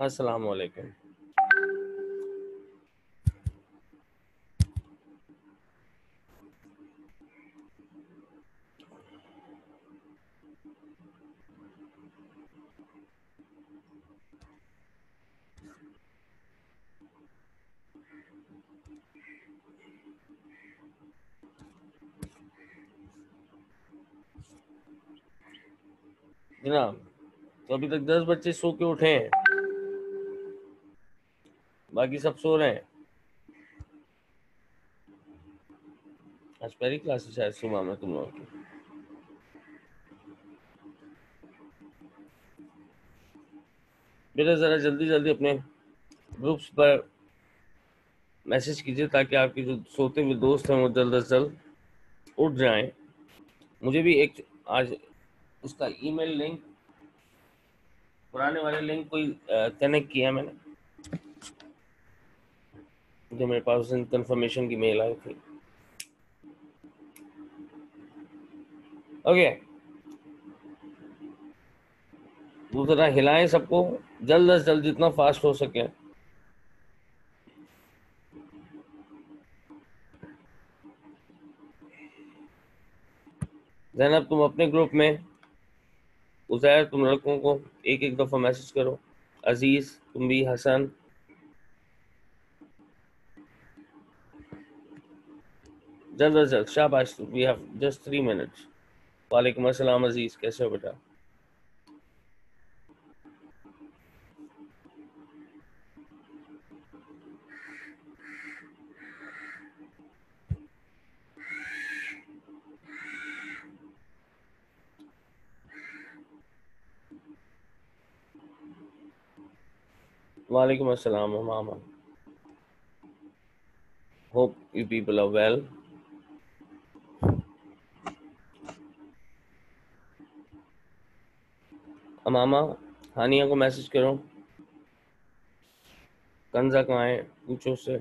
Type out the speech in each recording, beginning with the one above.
अस्सलाम वालेकुम जनाब तो अभी तक दस बच्चे सो के उठे हैं। बाकी सब सो रहे हैं। आज पहली क्लास है शायद सुबह में तुम लोगों की। बेटा ज़रा जल्दी जल्दी अपने ग्रुप्स पर मैसेज कीजिए ताकि आपके जो सोते हुए दोस्त हैं वो जल्द अज जल्द उठ जाएँ। मुझे भी एक आज उसका ईमेल लिंक पुराने वाले लिंक कोई कनेक्ट किया मैंने। जो मेरे पास उस दिन कंफर्मेशन की मेल आई थी। ओके दूसरा हिलाएँ सबको, जल्द अज जल्द जितना फास्ट हो सके। जैनब तुम अपने ग्रुप में, उजैर, तुम लड़कों को एक एक दफ़ा मैसेज करो। अज़ीज़, तुम भी, हसन जल्द अज जल्द शाबाश we have just three minutes वालेकुम अस्सलाम अज़ीज़ कैसे हो बेटा Walaikum assalam, Mama. Hope you people are well. मामा, हानिया को मैसेज करो। कंजा कहाँ है पूछो उससे।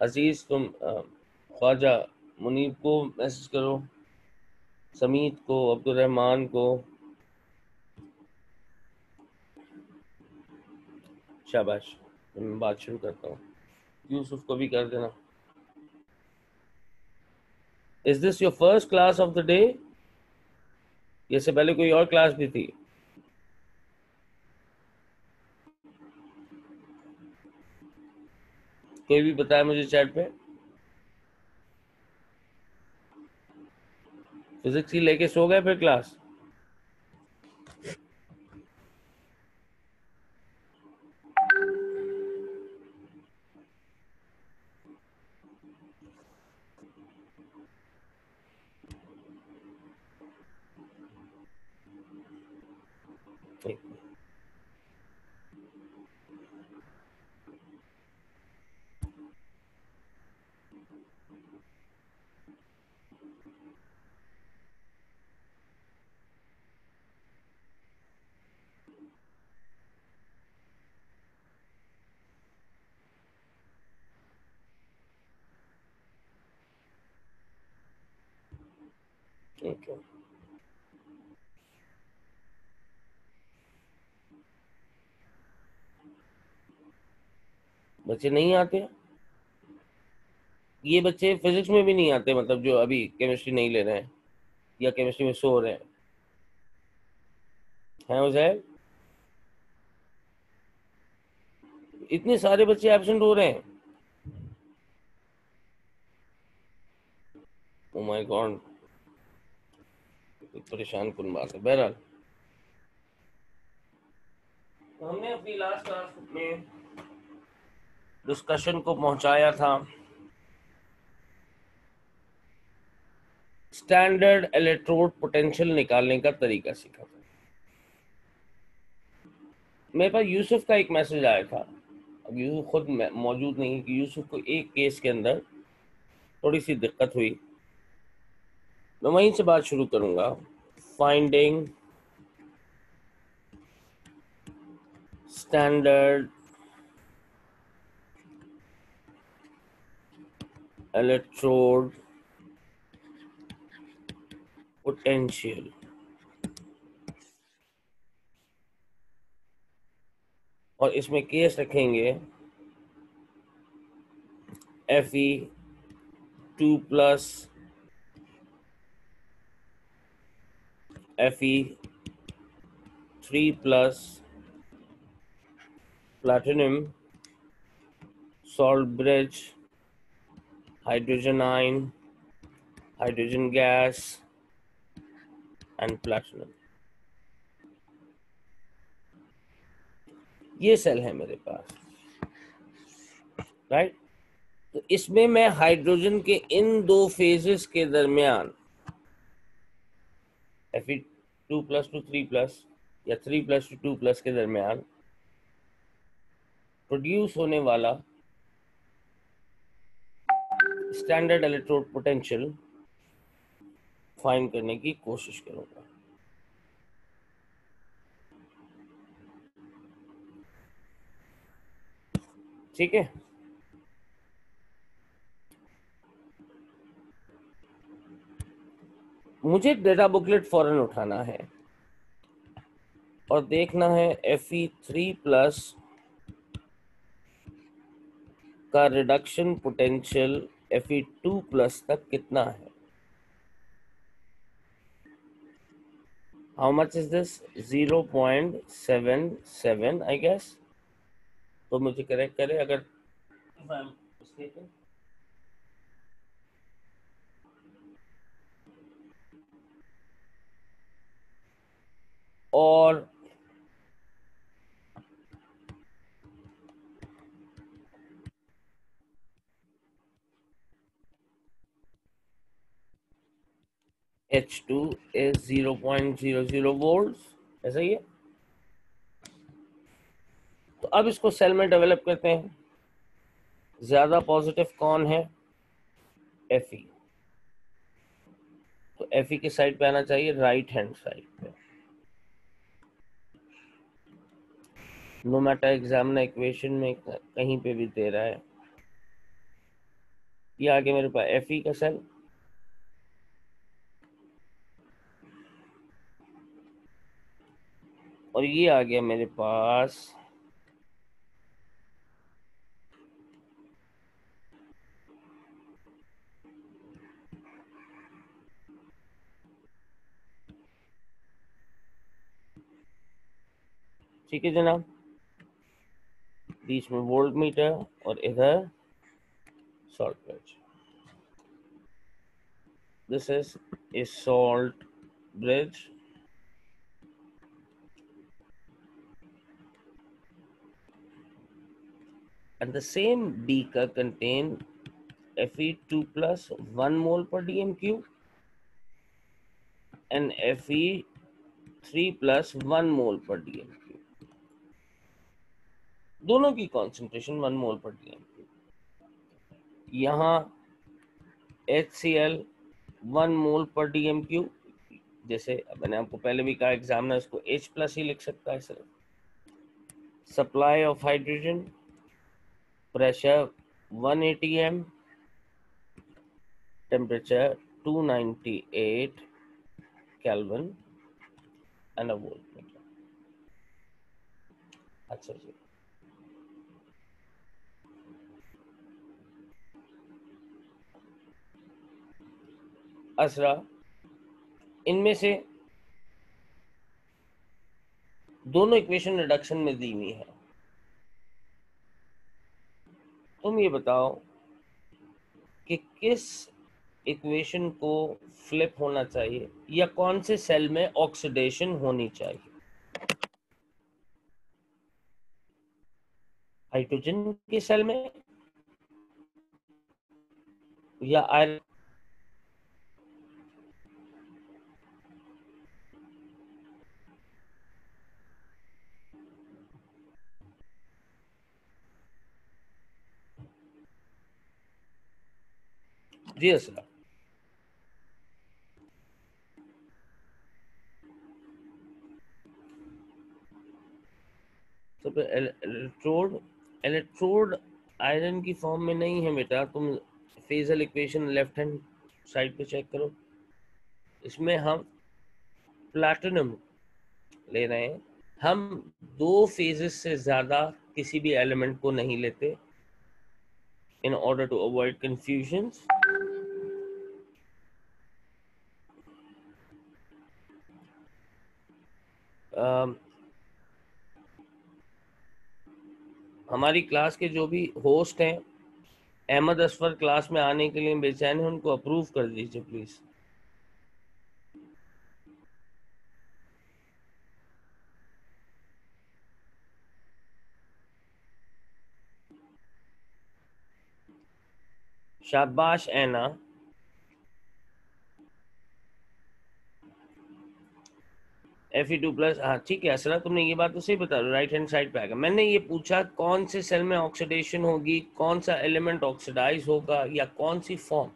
अज़ीज़, तुम ख्वाजा मुनीब को मैसेज करो। समीत को, अब्दुलरहमान को। शाबाश, मैं बात शुरू करता हूँ। यूसुफ को भी कर देना। Is this your first class of the day ये पहले कोई और क्लास भी थी। कोई भी बताया मुझे चैट पे। फिजिक्स ही लेके सो गए फिर क्लास बच्चे नहीं आते? ये बच्चे फिजिक्स में भी नहीं आते मतलब जो अभी केमिस्ट्री नहीं ले रहे हैं, या केमिस्ट्री में सो रहे हैं। हैं उजैर इतने सारे बच्चे एबसेंट हो रहे हैं। ओ माय गॉड परेशान कौन बात है बहरहाल। तो हमने अपनी लास्ट क्लास में डिस्कशन को पहुँचाया था। स्टैंडर्ड इलेक्ट्रोड पोटेंशियल निकालने का तरीका सीखा था। मेरे पास यूसुफ का एक मैसेज आया था। अब यूसुफ खुद मौजूद नहीं कि यूसुफ को एक केस के अंदर थोड़ी सी दिक्कत हुई। मैं वहीं से बात शुरू करूँगा। फाइंडिंग स्टैंडर्ड इलेक्ट्रोड पोटेंशियल और इसमें केस रखेंगे F E two plus E three plus platinum salt bridge, hydrogen ion, hydrogen gas, and platinum ये सेल है मेरे पास राइट right? तो इसमें मैं हाइड्रोजन के इन दो फेजेस के दरमियान F two plus two three plus या three plus two two plus के दरमियान प्रोड्यूस होने वाला स्टैंडर्ड इलेक्ट्रोड पोटेंशियल फाइंड करने की कोशिश करूँगा। ठीक है? मुझे डेटा बुकलेट फॉरन उठाना है। और देखना है एफ़ ई थ्री प्लस का reduction potential F E two plus तक कितना है? How much is this zero point seven seven I guess तो मुझे करेक्ट करे, अगर और H two is zero point zero zero volt ऐसा ही है। तो अब इसको सेल में डेवलप करते हैं। ज़्यादा पॉजिटिव कौन है? एफ़ तो एफ़ के साइड पे आना चाहिए राइट हैंड साइड पे। नो मैटर एग्जामिनर इक्वेशन में कहीं पे भी दे रहा है। ये आगे मेरे पास एफ़ ई का सेल और ये आ गया मेरे पास। ठीक है जनाब। बीच में वोल्ट मीटर और इधर salt bridge this is a salt bridge and the same का content F E two plus one mole per DM cube and F E three plus one mole per DM cube दोनों की concentration one mole per D M यहाँ H C L one mole per D M Q जैसे मैंने आपको पहले भी कहा examiner इसको एच प्लस ही लिख सकता है sir. Supply of hydrogen pressure 180 M temperature 298 kelvin and uh volt अच्छा जी। असरा, इनमें से दोनों इक्वेशन रिडक्शन में दी हुई है। तुम ये बताओ कि किस इक्वेशन को फ्लिप होना चाहिए या कौन से सेल में ऑक्सीडेशन होनी चाहिए? हाइड्रोजन के सेल में या आयरन जी असला तो इलेक्ट्रोड इलेक्ट्रोड आयरन की फॉर्म में नहीं है बेटा, तुम phrasal equation left hand side पे चेक करो। इसमें हम प्लैटिनम ले रहे हैं। हम दो फेजेस से ज़्यादा किसी भी एलिमेंट को नहीं लेते। In order to avoid confusion हमारी क्लास के जो भी होस्ट हैं, अहमद असफर क्लास में आने के लिए बेचैन है, उनको अप्रूव कर दीजिए प्लीज़ शाबाश एना एफ़ ई टू प्लस हाँ ठीक है, असरा, तुमने ये बात तो सही बता रहे राइट हैंड साइड पे आएगा। मैंने ये पूछा, कौन से सेल में ऑक्सीडेशन होगी, कौन सा एलिमेंट ऑक्सीडाइज होगा, या कौन सी फॉर्म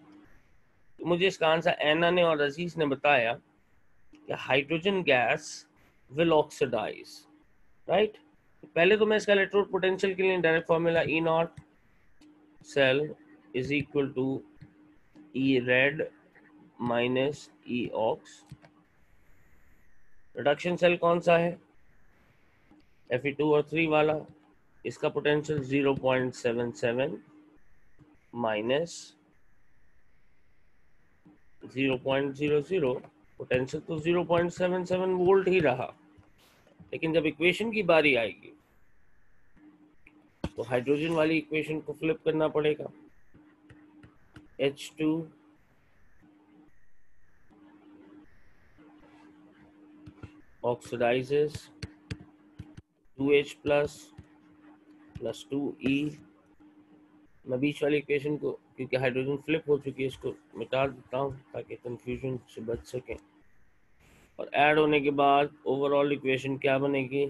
तो मुझे इसका आंसर एना ने और अज़ीज़ ने बताया कि hydrogen gas will oxidise right पहले तो मैं इसका इलेक्ट्रोड पोटेंशियल के लिए direct formula E not cell is equal to E red minus E ox reduction cell कौन सा है? एफ़ टू और थ्री वाला। इसका potential zero point seven seven minus zero point zero zero potential तो zero point seven seven volt ही रहा। लेकिन जब इक्वेशन की बारी आएगी तो हाइड्रोजन वाली इक्वेशन को फ्लिप करना पड़ेगा। H2 oxidizes 2H plus plus 2E मैं बीच वाली इक्वेशन को, क्योंकि हाइड्रोजन फ्लिप हो चुकी है, इसको मिटा देता हूँ ताकि कंफ्यूजन से बच सकें। और ऐड होने के बाद ओवरऑल इक्वेशन क्या बनेगी?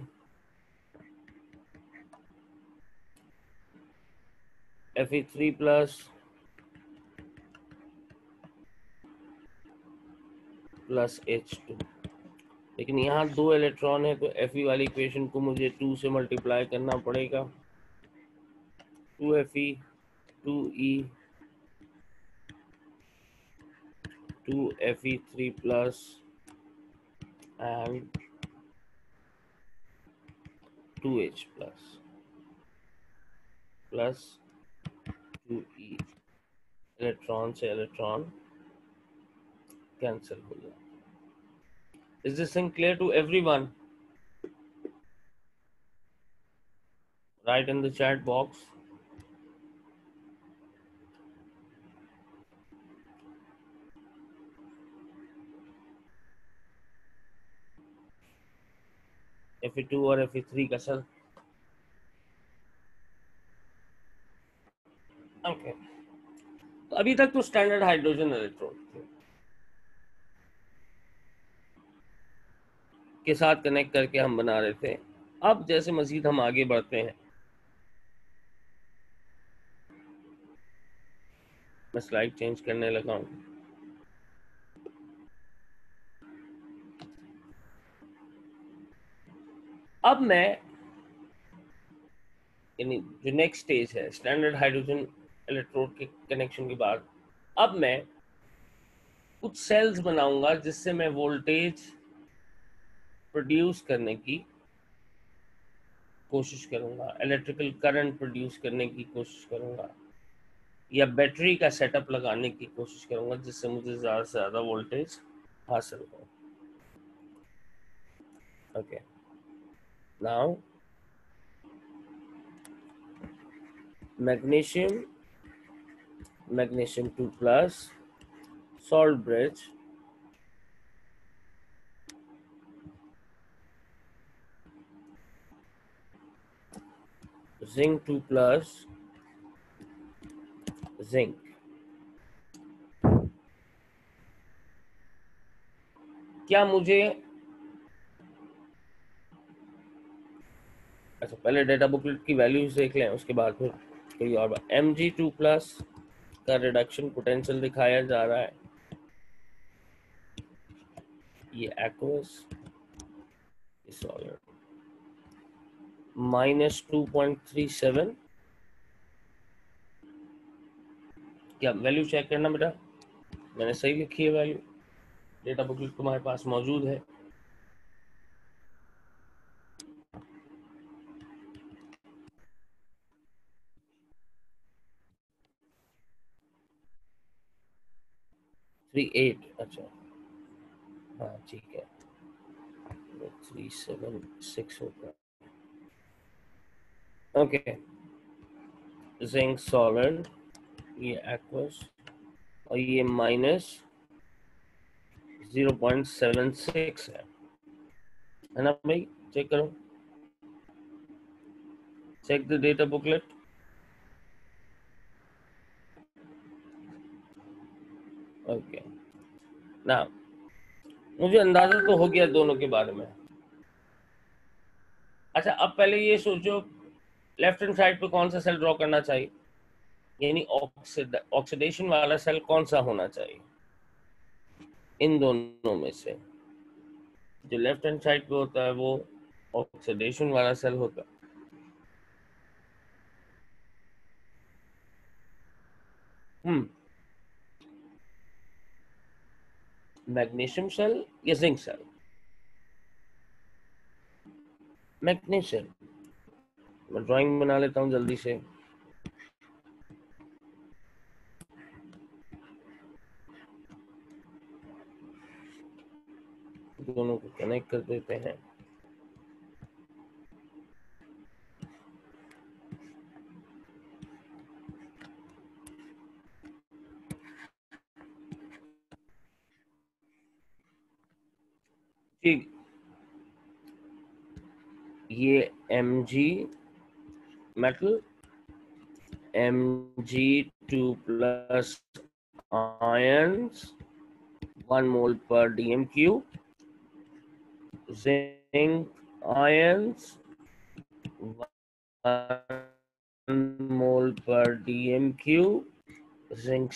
F E three plus plus H two लेकिन यहाँ दो इलेक्ट्रॉन है तो एफ़ ई वाली इक्वेशन को मुझे टू से मल्टीप्लाई करना पड़ेगा। Two F E two E two F E three plus and two H plus plus two E electron से इलेक्ट्रॉन कैंसिल हो जाए Is this thing clear to everyone? Write in the chat box. Fe2 और Fe3 का sir okay okay. तो अभी तक तो standard hydrogen electrode थे के साथ कनेक्ट करके हम बना रहे थे। अब जैसे मजीद हम आगे बढ़ते हैं। मैं स्लाइड चेंज करने लगा हूँ। अब मैं, यानी जो नेक्स्ट स्टेज है स्टैंडर्ड हाइड्रोजन इलेक्ट्रोड के कनेक्शन के बाद, अब मैं कुछ सेल्स बनाऊँगा जिससे मैं वोल्टेज प्रोड्यूस करने की कोशिश करूँगा इलेक्ट्रिकल करंट प्रोड्यूस करने की कोशिश करूँगा, या बैटरी का सेटअप लगाने की कोशिश करूँगा, जिससे मुझे ज़्यादा से ज़्यादा वोल्टेज हासिल हो। Okay now magnesium magnesium two plus salt bridge zinc 2 plus zinc. क्या मुझे अच्छा पहले डेटा बुकलेट की वैल्यूज़ देख लें, उसके बाद फिर कोई और एम जी टू प्लस का रिडक्शन पोटेंशियल दिखाया जा रहा है। ये aqueous solid minus two point three seven. क्या वैल्यू चेक करना बेटा? मैंने सही लिखी है वैल्यू। डेटा बुक तुम्हारे पास मौजूद है। थ्री एट अच्छा। हाँ ठीक है। थ्री सेवन सिक्स होगा। जिंक सॉलिड ये एक्वस और ये minus zero point seven six है ना भाई? चेक करो. Check the data booklet okay ना मुझे अंदाज़ा तो हो गया दोनों के बारे में। अच्छा अब पहले ये सोचो लेफ़्ट हैंड साइड पे कौन सा सेल ड्रॉ करना चाहिए? यानी ऑक्सीडेशन वाला सेल कौन सा होना चाहिए? इन दोनों में से। जो लेफ़्ट हैंड साइड पे होता है, वो ऑक्सीडेशन वाला सेल होता। है हम्म। मैग्नीशियम सेल या जिंक सेल मैग्नीशियम। मैं ड्राइंग बना लेता हूँ जल्दी से। दोनों को कनेक्ट कर देते हैं। ठीक। ये M G two plus ions one mole per DM cube zinc ions one mole per DM cube zinc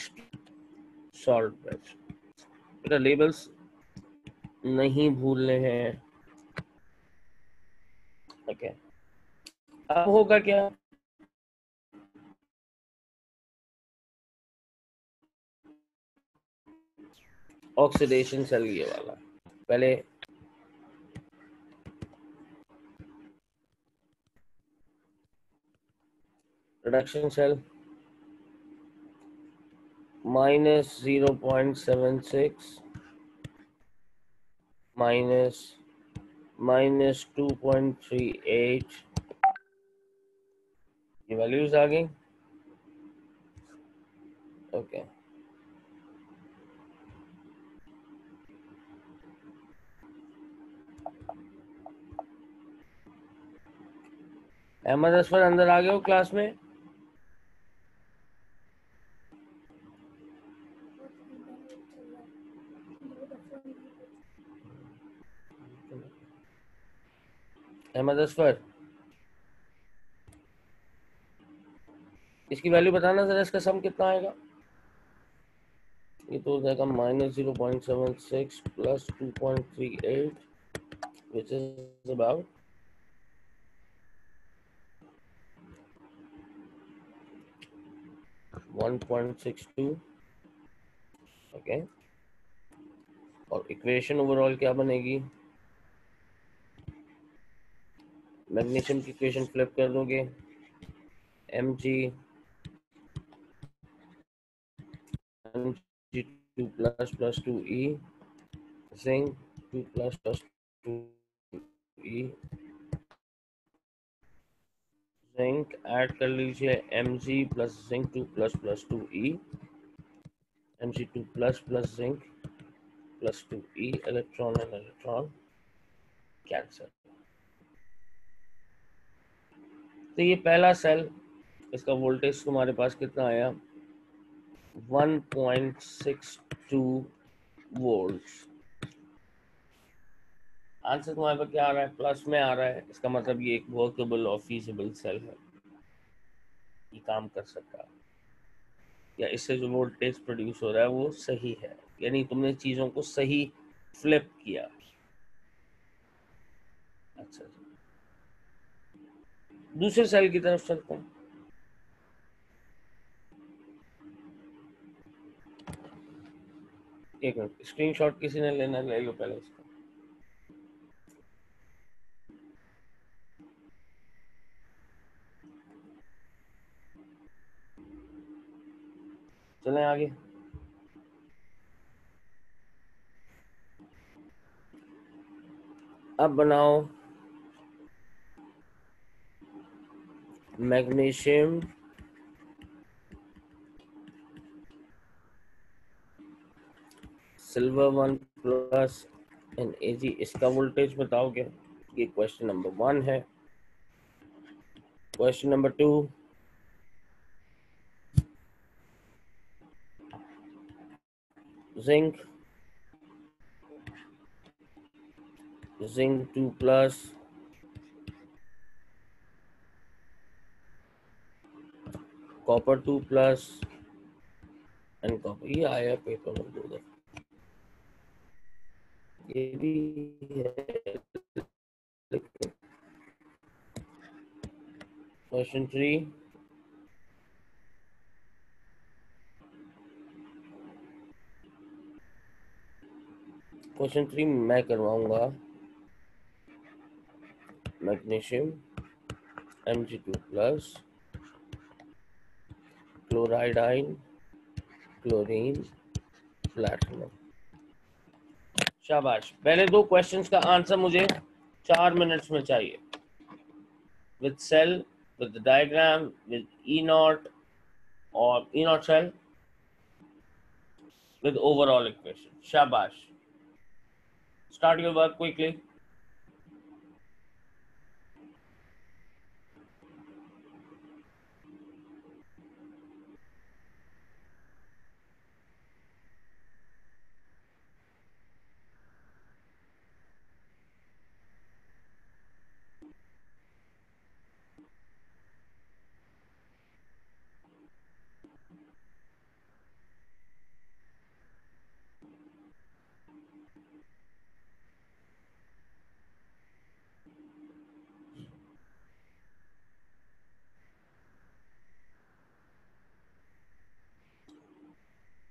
salt बेटा लेबल्स नहीं भूलने हैं। ओके अब होगा क्या? ऑक्सीडेशन सेल ये वाला। पहले reduction cell minus zero point seven six minus minus two point three 2.38 ये वैल्यूज़ आ गई। ओके अहमद असफर अंदर आ गए हो क्लास में? अहमद असफर। इसकी वैल्यू बताना जरा इसका सम कितना आएगा? ये तो हो जाएगा minus zero point seven six plus two point three eight which is about one point six two okay और इक्वेशन ओवरऑल क्या बनेगी? मैग्नीशियम की इक्वेशन फ्लिप कर दोगे। M G two plus plus plus 2e zinc 2 plus plus 2e zinc add कर लीजिए M G plus zinc two plus plus two E M G two plus plus zinc plus two E electron and electron cancel तो ये पहला cell इसका voltage तुम्हारे पास कितना आया? 1.62 volts answer तुम्हारे पास क्या आ रहा है? प्लस में आ रहा है। इसका मतलब ये एक वर्केबल और फीजिबल सेल है। ये काम कर सकता या इससे जो वोल्टेज प्रोड्यूस हो रहा है, वो सही है। यानी तुमने चीज़ों को सही फ्लिप किया। अच्छा दूसरे सेल की तरफ़ चलते हैं। एक मिनट स्क्रीनशॉट किसी ने लेना ले लो पहले इसको। चले आगे। अब बनाओ magnesium silver one plus N G इसका वोल्टेज बताओगे? ये क्वेश्चन नंबर वन है। Question number two zinc zinc two plus copper two plus and copper ये आया पेपर में दो दफ़ा। ये भी है क्वेश्चन थ्री क्वेश्चन थ्री मैं करवाऊँगा. Magnesium M G two plus chloride ion chlorine platinum शाबाश पहले दो क्वेश्चंस का आंसर मुझे चार मिनट्स में चाहिए with cell with diagram with E not और E not cell with overall equation. Shabash. Start your work quickly.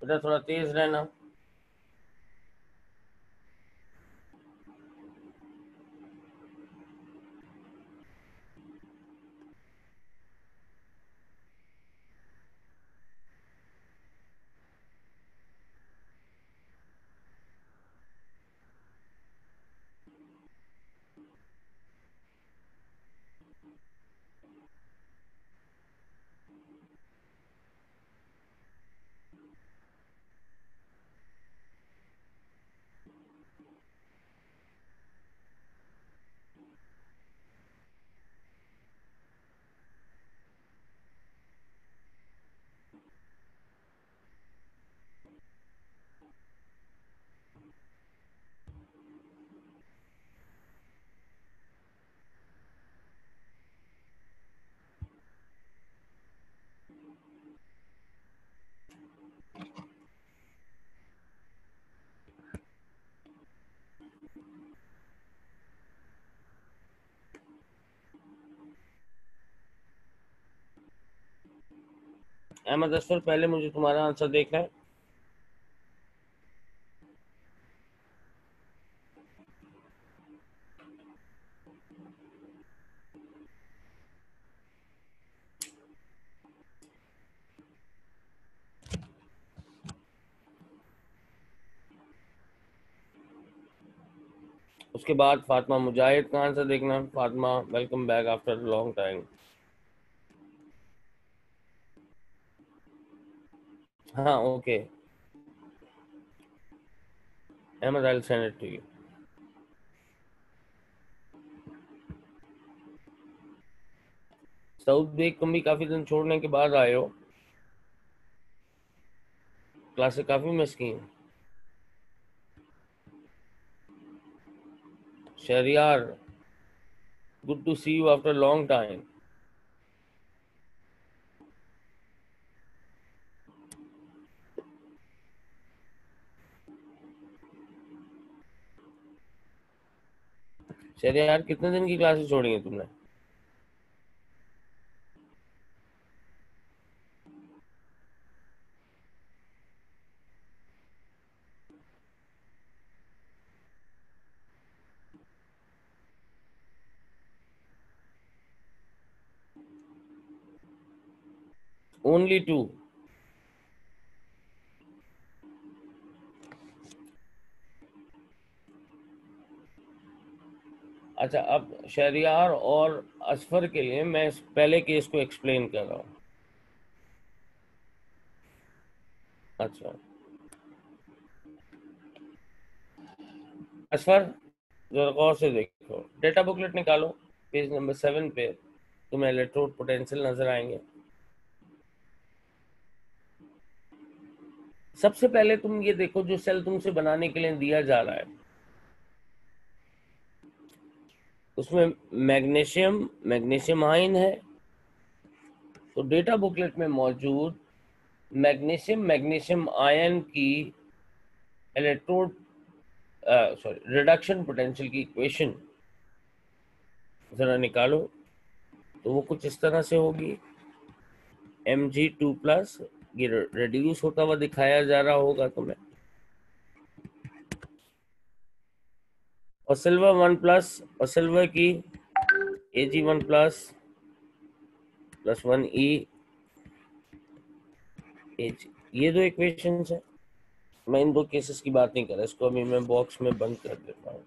बेटा थोड़ा तेज रहना। अहमद असफर पहले मुझे तुम्हारा आंसर देखना है। उसके बाद फातिमा मुजाहिद का आंसर देखना Fatima welcome back after long time हाँ okay. Ahmed I send it to you Saud Baig तुम भी काफ़ी दिन छोड़ने के बाद आए हो। क्लासेस काफ़ी मिस की Shahryar good to see you after long time Shahryar कितने दिन की क्लासेस छोड़ी हैं तुमने? Only two अच्छा अब शहरियार और असफर के लिए मैं पहले केस को एक्सप्लेन कर रहा हूँ। अच्छा। असफर, जरा गौर से देखो। डेटा बुकलेट निकालो पेज नंबर सेवन पे। तुम्हें इलेक्ट्रोड पोटेंशियल नज़र आएँगे। सबसे पहले तुम ये देखो, जो सेल तुमसे बनाने के लिए दिया जा रहा है। उसमें मैग्नीशियम मैग्नीशियम आयन है। तो डेटा बुकलेट में मौजूद मैग्नीशियम मैग्नीशियम आयन की इलेक्ट्रोड सॉरी रिडक्शन पोटेंशियल की इक्वेशन ज़रा निकालो। तो वो कुछ इस तरह से होगी। एम जी टू प्लस ये रिड्यूस होता हुआ दिखाया जा रहा होगा तुम्हें। और सिल्वर वन प्लस और सिल्वर की A G one plus plus one E H ये दो इक्वेशंस है। मैं इन दो केसेस की बात नहीं कर रहा, इसको अभी मैं बॉक्स में बंद कर देता हूँ।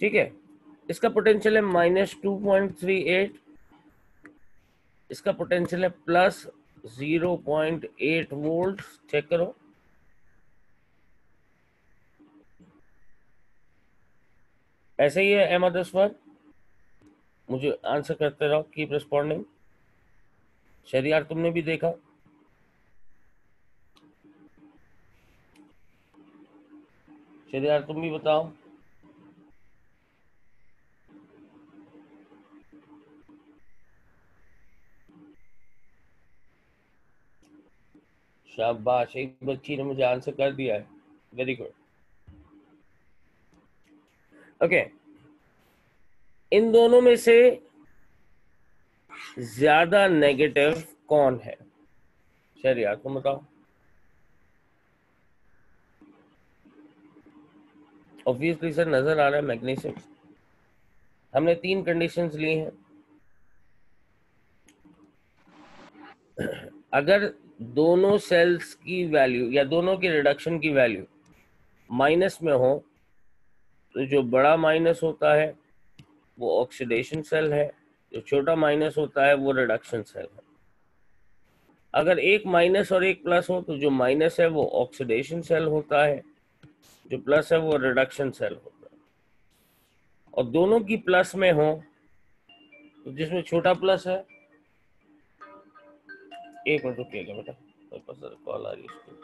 ठीक है? इसका पोटेंशियल है minus two point three eight इसका पोटेंशियल है plus zero point eight volt check करो। ऐसे ही है अहमद असफर मुझे आंसर करते रहो कीप रिस्पॉन्डिंग शरियार तुमने भी देखा? शरियार तुम भी बताओ। शाबाश, एक बच्ची ने मुझे आंसर कर दिया है। वेरी गुड ओके इन दोनों में से ज़्यादा नेगेटिव कौन है? शरिया तुम बताओ ऑब्वियसली सर नज़र आ रहा है मैग्नीशियम हमने तीन कंडीशंस ली हैं। अगर दोनों सेल्स की वैल्यू या दोनों की रिडक्शन की वैल्यू माइनस में हो तो जो बड़ा माइनस होता है, वो ऑक्सीडेशन सेल है, जो छोटा माइनस होता है, वो रिडक्शन सेल है। अगर एक माइनस और एक प्लस हो तो जो माइनस है, वो ऑक्सीडेशन सेल होता है, जो प्लस है, वो रिडक्शन सेल होता है। और दोनों की प्लस में हो तो जिसमें छोटा प्लस है, एक मिनट रुकिएगा बेटा कॉल आ रही है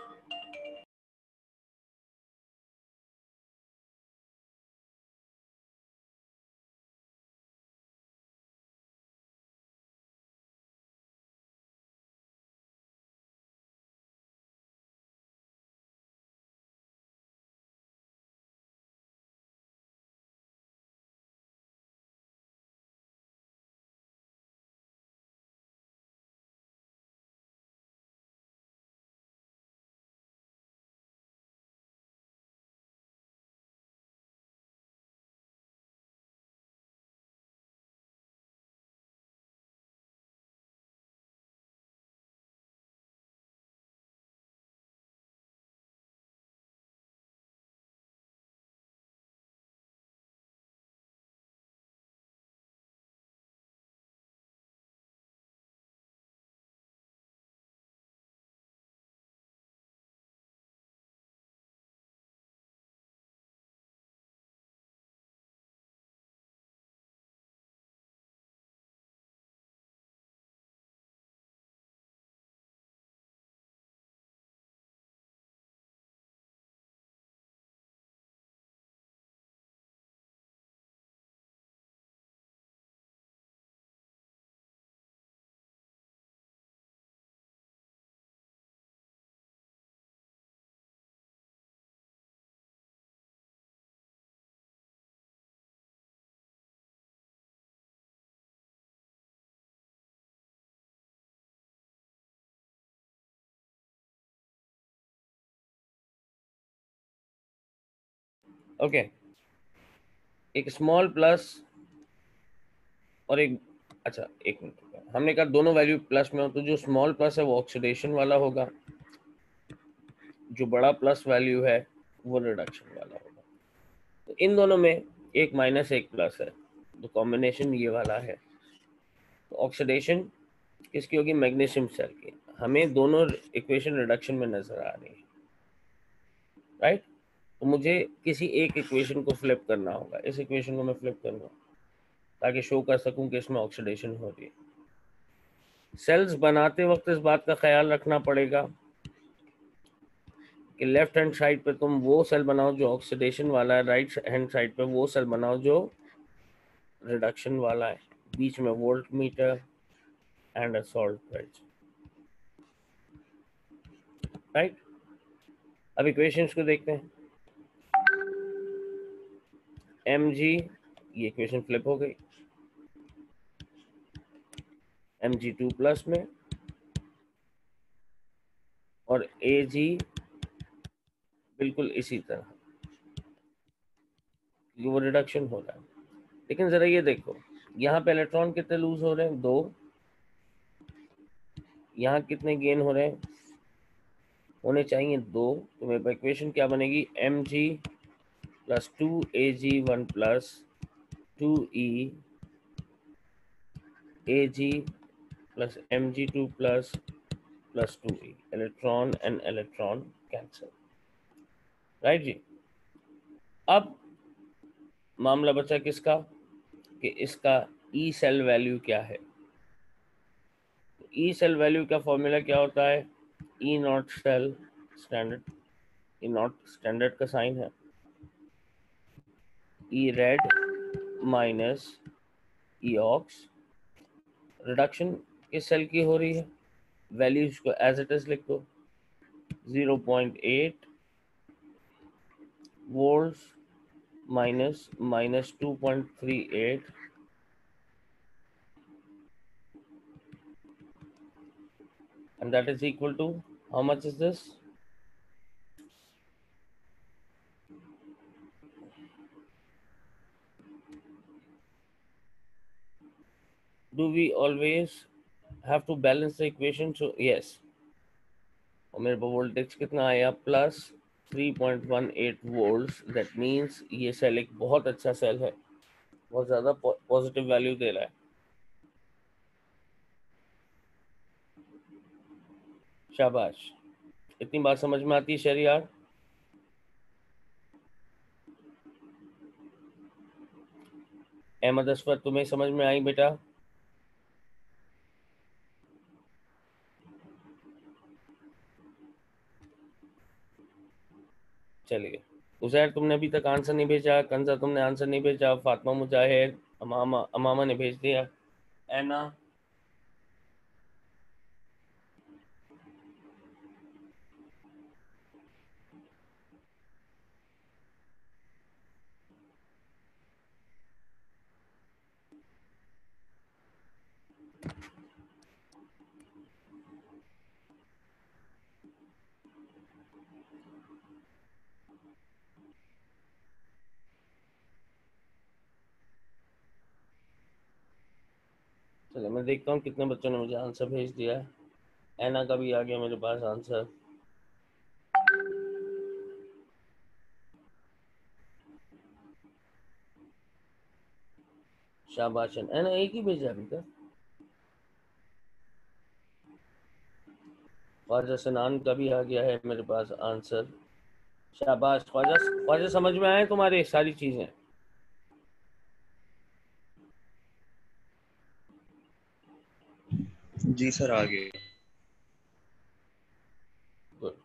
ओके। एक स्मॉल प्लस और एक अच्छा एक मिनट हमने कहा दोनों वैल्यू प्लस में हो तो जो स्मॉल प्लस है वो ऑक्सीडेशन वाला होगा। जो बड़ा प्लस वैल्यू है, वो रिडक्शन वाला होगा। तो इन दोनों में एक माइनस एक प्लस है। तो कॉम्बिनेशन ये वाला है। तो ऑक्सीडेशन किसकी होगी? मैग्नीशियम सेल की। हमें दोनों इक्वेशन रिडक्शन में नज़र आ रही है। राइट तो मुझे किसी एक इक्वेशन को फ्लिप करना होगा। इस इक्वेशन को मैं फ्लिप करूँगा ताकि शो कर सकूँ कि इसमें ऑक्सीडेशन हो रही है। सेल्स बनाते वक्त इस बात का ख्याल रखना पड़ेगा कि लेफ़्ट हैंड साइड पे तुम वो सेल बनाओ जो ऑक्सीडेशन वाला है राइट हैंड साइड पे वो सेल बनाओ जो रिडक्शन वाला है। बीच में volt meter and salt bridge right अब इक्वेशंस को देखते हैं। एम जी ये इक्वेशन फ्लिप हो गई। एम जी टू प्लस में। और ए जी बिल्कुल इसी तरह। वो रिडक्शन हो रहा है। लेकिन जरा ये देखो, यहाँ पे इलेक्ट्रॉन कितने लूज हो रहे हैं? दो। यहाँ कितने गेन हो रहे हैं? होने चाहिए दो। तो मेरे पास इक्वेशन क्या बनेगी? M G plus two A G one plus E, A G plus M G two plus plus two E, electron and electron cancel. Right जी? अब मामला बचा किसका? कि इसका ई सेल वैल्यू क्या है? ई सेल वैल्यू का फॉर्मूला क्या होता है? E not cell standard E not standard का साइन है। E red minus E ox reduction किस सेल की हो रही है वैल्यूज़ को एज इट इज़ लिख दो 0.8 volts minus minus 2.38 and that is equal to how much is this do we always have to balance the equation? So, yes. और मेरे पास वोल्टेज कितना आया? प्लस 3.18 वोल्ट्स दैट मींस ये cell एक बहुत अच्छा सेल है। बहुत ज़्यादा पॉजिटिव वैल्यू दे रहा है। शाबाश। इतनी बात समझ में आती है शरियार अहमद असफर तुम्हें समझ में आई बेटा? चलिए। उजैर तुमने अभी तक आंसर नहीं भेजा कंजा तुमने आंसर नहीं भेजा, फातमा मुजाहिद, अमामा अमामा ने भेज दिया एना चलिए मैं देखता हूँ कितने बच्चों ने मुझे आंसर भेज दिया है। एना का भी आ गया मेरे पास आंसर शाबाश एना एक ही भेजा अभी तक? ख्वाजा सनान का भी आ गया है मेरे पास आंसर शाबाश। ख्वाजा ख्वाजा समझ में आए तुम्हारे सारी चीज़ें? जी सर आगे गुड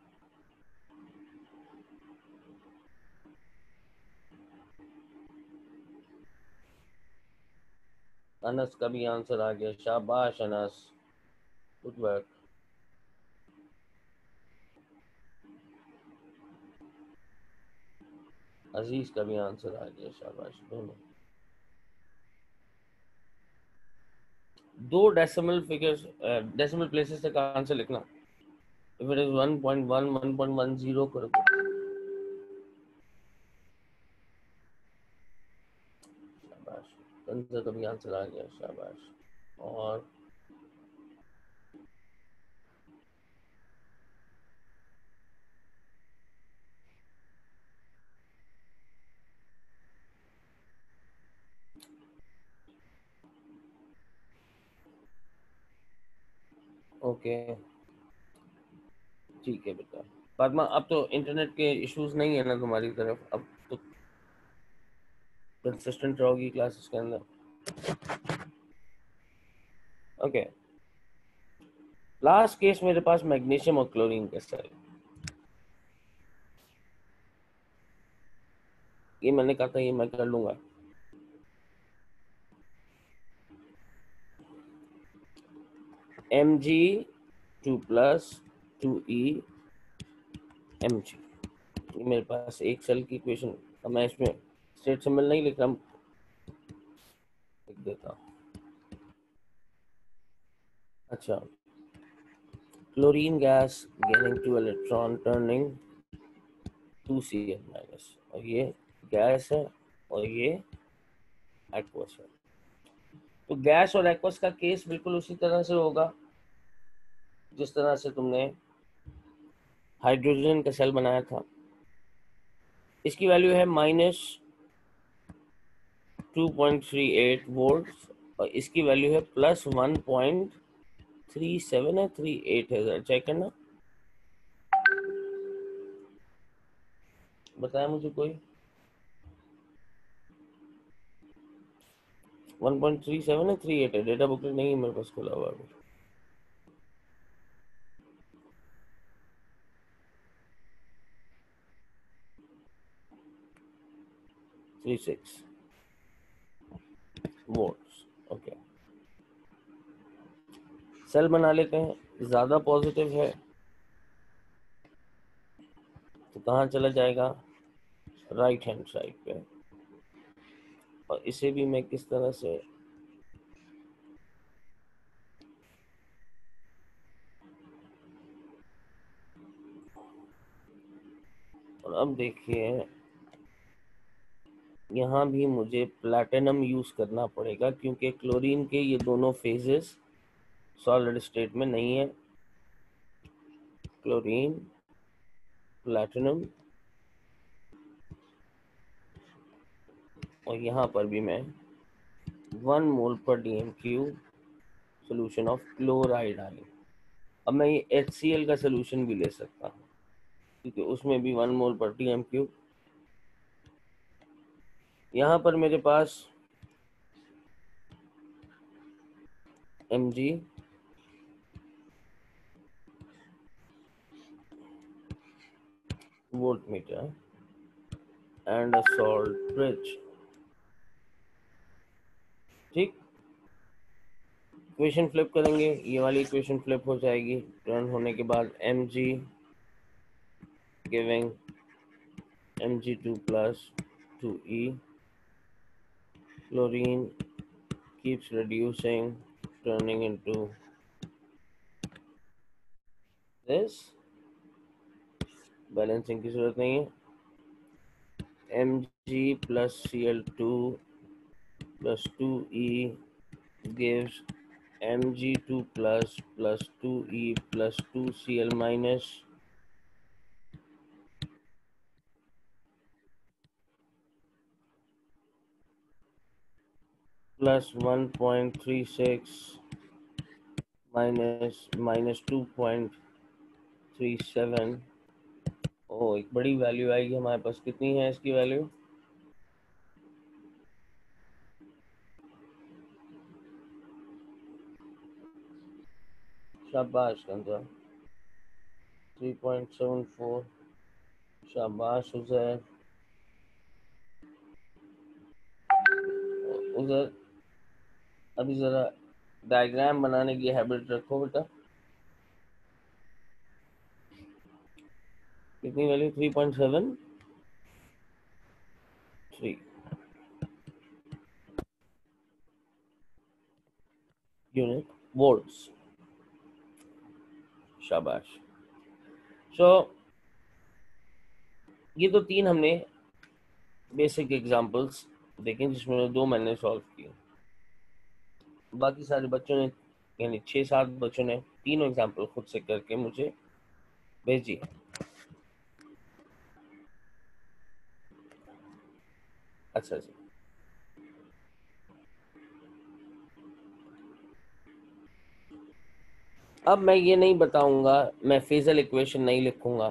अनस का भी आंसर आ गया, शाबाश अनस। गुड वर्क अज़ीज़ का भी आंसर आ गया, शाबाश दोनों दो डेसिमल फिगर्स डेसिमल प्लेसेस तक आंसर लिखना। इफ़ इट इज़ 1.1 1.10 कर। दो शाबाश। कंजा का भी आंसर आ गया? शाबाश। और ओके। ठीक है बेटा। पद्मा, अब तो इंटरनेट के इश्यूज़ नहीं है ना तुम्हारी तरफ़। अब तो कंसिस्टेंट रहोगी क्लासेस के अंदर। ओके लास्ट केस मेरे पास मैग्नीशियम और क्लोरीन का सेल ये मैंने कहा था, ये मैं कर लूँगा। M G two plus two e M G मेरे पास एक सेल की इक्वेशन अब मैं इसमें स्टेट सिंबल नहीं लिख रहा लिख देता हूँ। अच्छा। Chlorine gas gaining two electron turning to C L minus और ये गैस है और ये एक्वस है। तो गैस और एक्वस का केस बिल्कुल उसी तरह से होगा। जिस तरह से तुमने हाइड्रोजन का सेल बनाया था। इसकी वैल्यू है minus two point three eight volt और इसकी वैल्यू है plus one point three seven है थ्री एट है। चेक करना। बताया मुझे कोई? 1.37 है 38 है। डेटा बुकलेट नहीं है मेरे पास, खुला हुआ अभी three six volts okay cell बना लेते हैं, ज़्यादा पॉजिटिव है तो कहाँ चला जाएगा? राइट हैंड साइड पे। और इसे भी मैं किस तरह से और अब देखिए यहाँ भी मुझे प्लैटिनम यूज़ करना पड़ेगा क्योंकि क्लोरीन के ये दोनों फेजेस सॉलिड स्टेट में नहीं है। क्लोरीन प्लैटिनम और यहाँ पर भी मैं one mole per D M cube solution of chloride डाली। अब मैं ये एच सी एल का सोल्यूशन भी ले सकता हूँ, क्योंकि उसमें भी one mole per D M Q यहाँ पर मेरे पास M G volt meter and a salt bridge ठीक? इक्वेशन फ्लिप करेंगे। ये वाली इक्वेशन फ्लिप हो जाएगी। टर्न होने के बाद M G giving M G two plus two e chlorine keeps reducing turning into this balancing की ज़रूरत नहीं है M G plus C L two plus 2e gives mg2 plus plus 2e plus 2cl minus plus 1.36 minus minus 2.37 ओ एक बड़ी value आएगी हमारे पास। कितनी है इसकी वैल्यू शाबाश कंजा 3.74 शाबाश, उजैर। उधर अभी ज़रा डायग्राम बनाने की हैबिट रखो बेटा। कितनी value three point seven three unit volts शाबाश। सो so, ये तो तीन हमने बेसिक एग्जांपल्स देखें जिसमें दो मैंने सॉल्व किए। बाकी सारे बच्चों ने, यानी छः सात बच्चों ने तीनों एग्ज़ाम्पल खुद से करके मुझे भेजी अच्छा जी अब मैं ये नहीं बताऊँगा, मैं फेजल इक्वेशन नहीं लिखूँगा।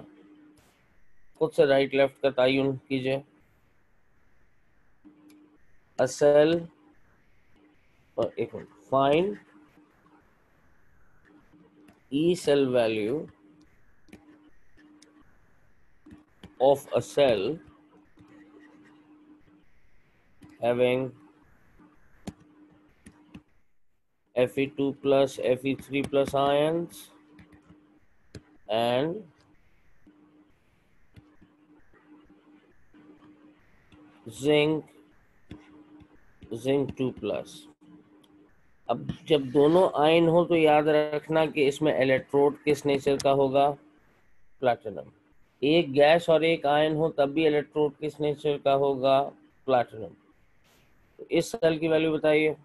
खुद से राइट लेफ़्ट का तयन कीजिए। असल Or equal find E cell value of a cell having Fe2 plus Fe3 plus ions and zinc zinc 2 plus. अब जब दोनों आयन हो तो याद रखना कि इसमें इलेक्ट्रोड किस नेचर का होगा? प्लैटिनम एक गैस और एक आयन हो, तब भी इलेक्ट्रोड किस नेचर का होगा? प्लैटिनम तो इस सेल की वैल्यू बताइए।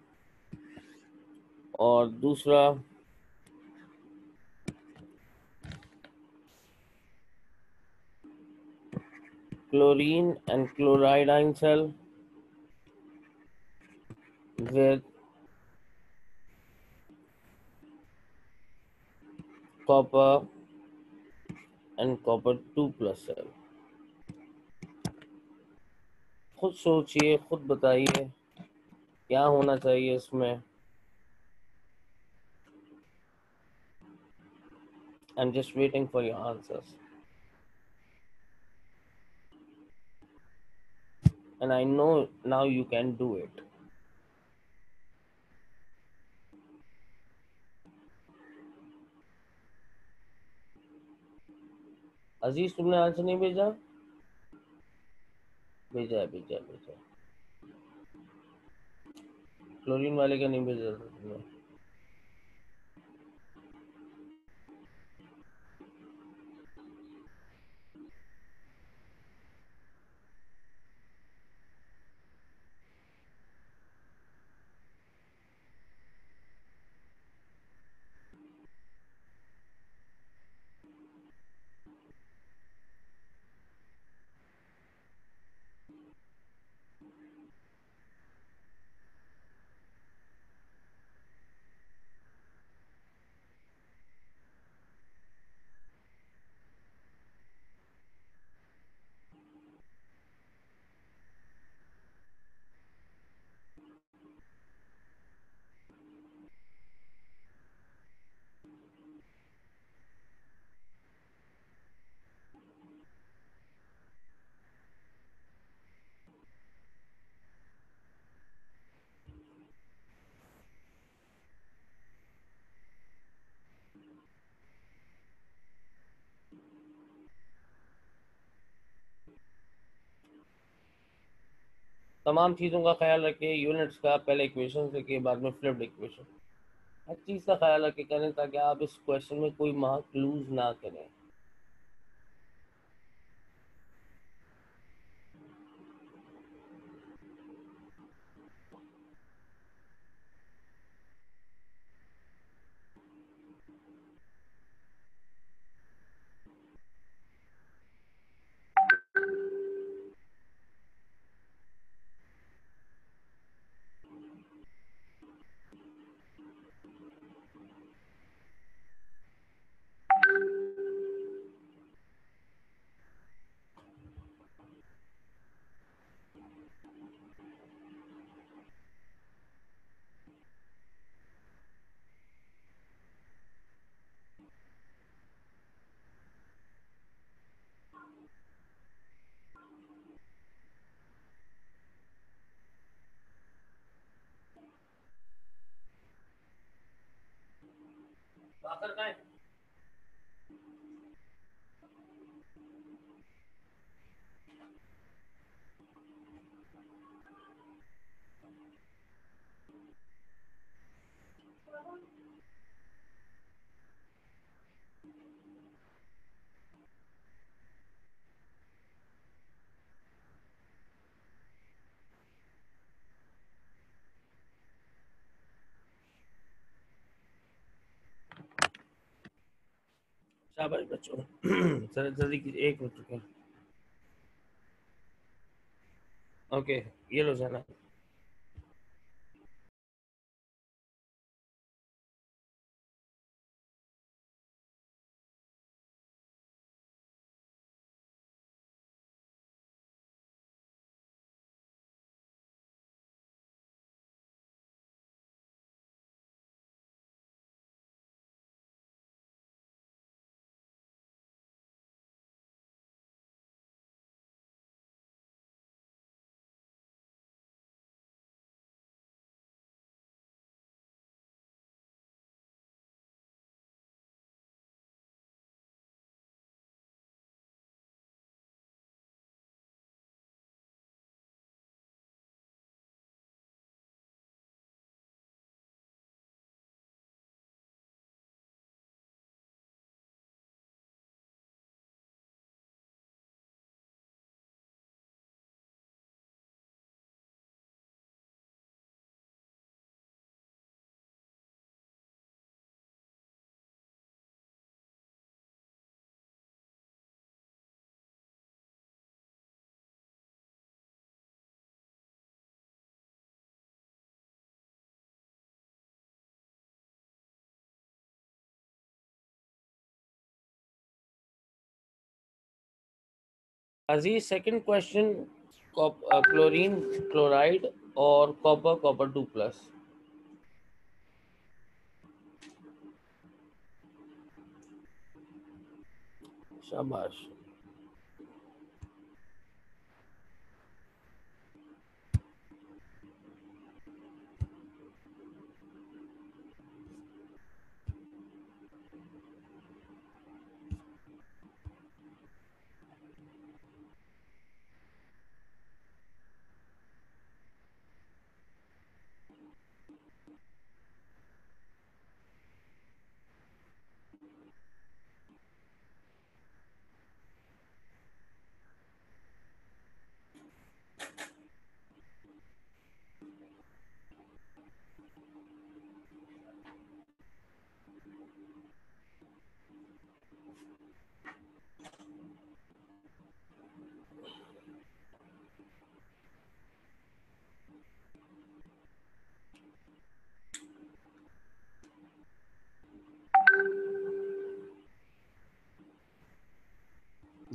और दूसरा। Chlorine and chloride ion cell with copper and copper 2 plus cell खुद सोचिए खुद बताइए क्या होना चाहिए इसमें I'm just waiting for your answers. And I know now you can do it. अज़ीज़, तुमने आंसर नहीं भेजा? भेजा है, भेजा भेजा क्लोरीन वाले का नहीं भेजा तुमने। तमाम चीज़ों का ख्याल रखें यूनिट्स का पहले इक्वेशन लिखिए बाद में फ्लिप्ड इक्वेशन हर चीज़ का ख्याल रखें, करें ताकि आप इस क्वेश्चन में कोई मार्क लूज ना करें आखिर का है शाबाश बच्चों सर जल्दी कीजिए एक मिनट रुकें ओके ये लो जाना Aziz second question chlorine chloride और कॉपर कॉपर टू प्लस शाबाश।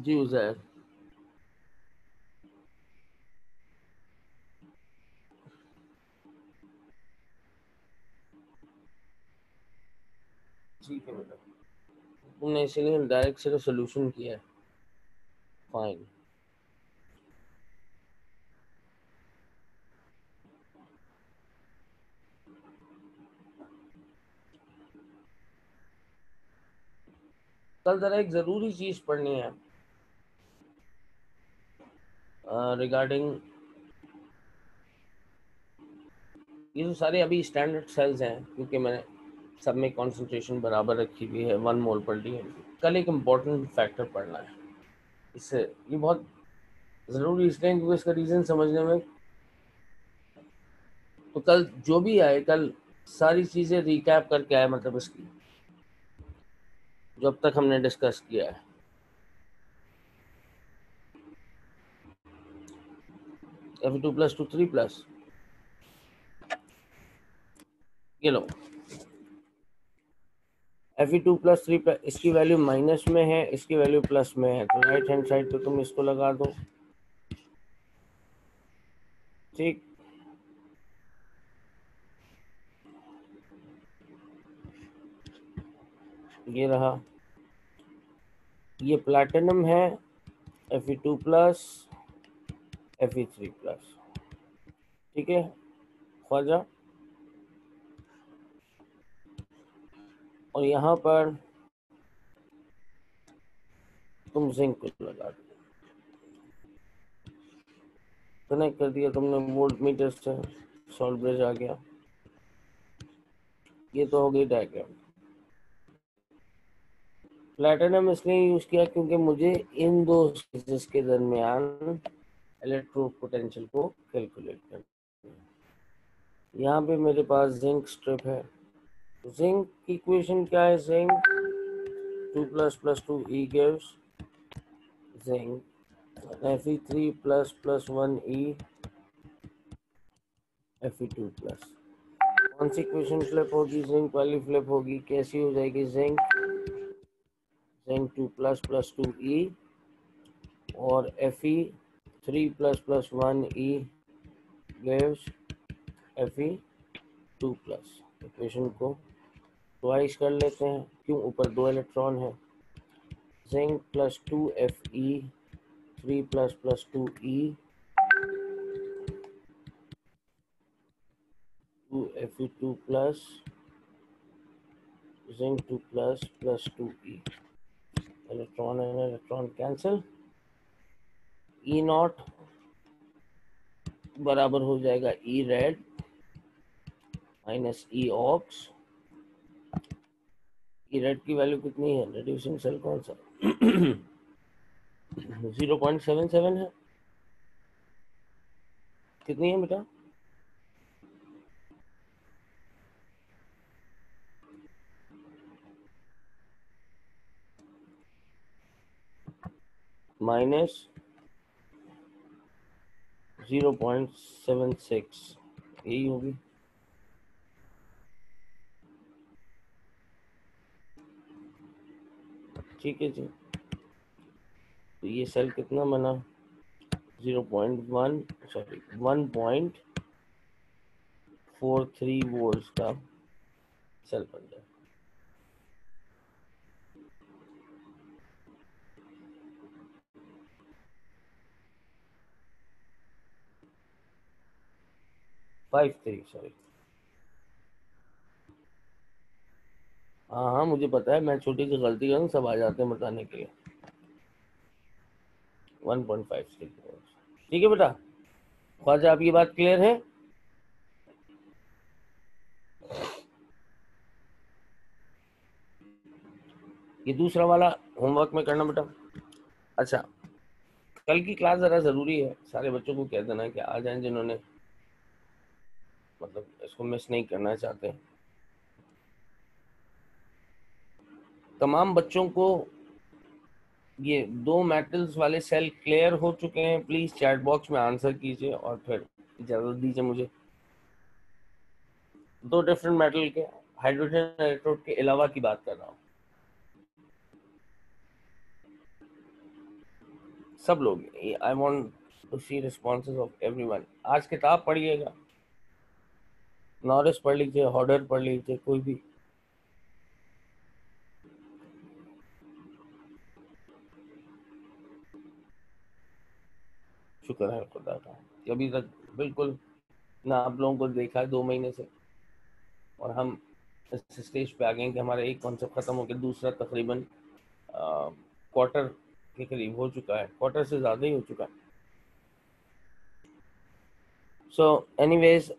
जी उजैर तुमने इसीलिए डायरेक्ट सिर्फ़ सोल्यूशन किया है। फाइन कल जरा एक ज़रूरी चीज़ पढ़नी है। रिगार्डिंग ये जो सारे अभी स्टैंडर्ड सेल्स हैं, क्योंकि मैंने सब में कॉन्सेंट्रेशन बराबर रखी हुई है वन मोल पर डी कल एक इंपॉर्टेंट फैक्टर पढ़ना है। इससे ये बहुत ज़रूरी इसलिए, क्योंकि इसका रीज़न समझने में तो कल जो भी आए, कल सारी चीज़ें रिकैप करके आए मतलब इसकी, जो अब तक हमने डिस्कस किया है। F two plus to three plus ये लो। एफ़ टू प्लस थ्री इसकी वैल्यू माइनस में है, इसकी वैल्यू प्लस में है। तो राइट हैंड साइड पे तुम इसको लगा दो। ठीक। ये रहा। ये प्लैटिनम है। F two plus F three plus ठीक है? ख्वाजा? और यहाँ पर तुम जिंक को लगा दो। कनेक्ट कर दिया तुमने वोल्ट मीटर से सॉल्ट ब्रिज आ गया। ये तो हो गई डायग्राम प्लेटिनम इसलिए यूज़ किया क्योंकि मुझे इन दो के दरमियान इलेक्ट्रो पोटेंशियल को कैलकुलेट कर यहाँ पे मेरे पास जिंक स्ट्रिप है। जिंक की इक्वेशन क्या है? Zinc two plus plus two e gives zinc Fe three plus plus one e Fe two plus कौन सी इक्वेशन फ्लिप होगी? जिंक वाली फ्लिप होगी। कैसी हो जाएगी zinc zinc two plus plus two e और F E 3 plus plus 1e e gives fe 2 plus. Equation को ट्वाइस कर लेते हैं। क्यों? ऊपर दो इलेक्ट्रॉन है। Zinc plus two F E three plus plus two e two F E two plus zinc two plus plus two e electron and electron cancel E nought बराबर हो जाएगा E red minus E ox E red की value कितनी है? Reducing cell कौन सा? Zero point seven seven है। कितनी है बेटा? Minus zero point seven six यही होगी ठीक है जी। तो ये सेल कितना बना? Zero point one sorry one point four three volt का सेल बन गया फाइव थ्री सॉरी हाँ हाँ मुझे पता है, मैं छोटी सी गलती करूँ, सब आ जाते हैं बताने के लिए। वन पॉइंट फाइव थ्री ठीक है बेटा? ख्वाजा, आपकी बात क्लियर है? ये दूसरा वाला होमवर्क में करना बेटा। अच्छा कल की क्लास ज़रा ज़रूरी है। सारे बच्चों को कह देना कि आ जाएँ जिन्होंने मतलब इसको मिस नहीं करना चाहते तमाम बच्चों को ये दो मेटल्स वाले सेल क्लियर हो चुके हैं। प्लीज़ चैट बॉक्स में आंसर कीजिए और फिर इजाज़त दीजिए मुझे। दो डिफरेंट मेटल के हाइड्रोजन इलेक्ट्रोड के अलावा की बात कर रहा हूँ। सब लोग I want to see responses of everyone आज किताब पढ़िएगा। नॉरिस पढ़ लीजिए हॉर्डर पढ़ लीजिए कोई भी। शुक्र है, खुदा का अभी तक बिल्कुल ना आप लोगों को देखा है दो महीने से। और हम इस स्टेज पे आ गए कि हमारा एक कॉन्सेप्ट ख़त्म हो गया दूसरा तकरीबन क्वार्टर के करीब हो चुका है। क्वार्टर से ज़्यादा ही हो चुका है। सो एनी वेज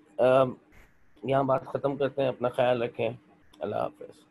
यहाँ बात ख़त्म करते हैं अपना ख्याल रखें। अल्लाह हाफिज़।